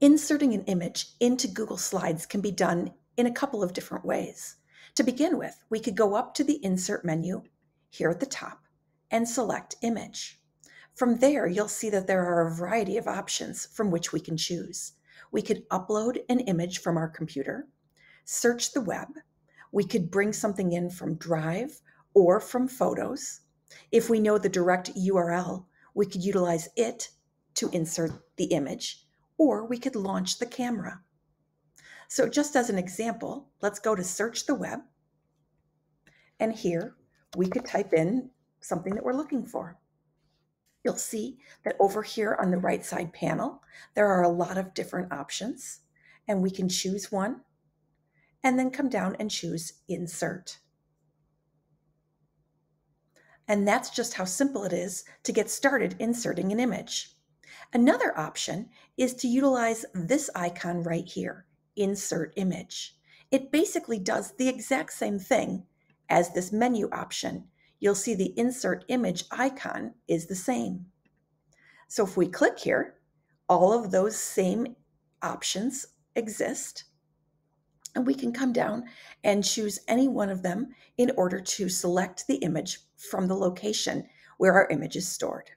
Inserting an image into Google Slides can be done in a couple of different ways. To begin with, we could go up to the Insert menu here at the top and select Image. From there, you'll see that there are a variety of options from which we can choose. We could upload an image from our computer, search the web, we could bring something in from Drive or from Photos. If we know the direct URL, we could utilize it to insert the image, or we could launch the camera. So just as an example, let's go to search the web. And here we could type in something that we're looking for. You'll see that over here on the right side panel, there are a lot of different options and we can choose one and then come down and choose insert. And that's just how simple it is to get started inserting an image. Another option is to utilize this icon right here, insert image. It basically does the exact same thing as this menu option. You'll see the insert image icon is the same. So if we click here, all of those same options exist. And we can come down and choose any one of them in order to select the image from the location where our image is stored.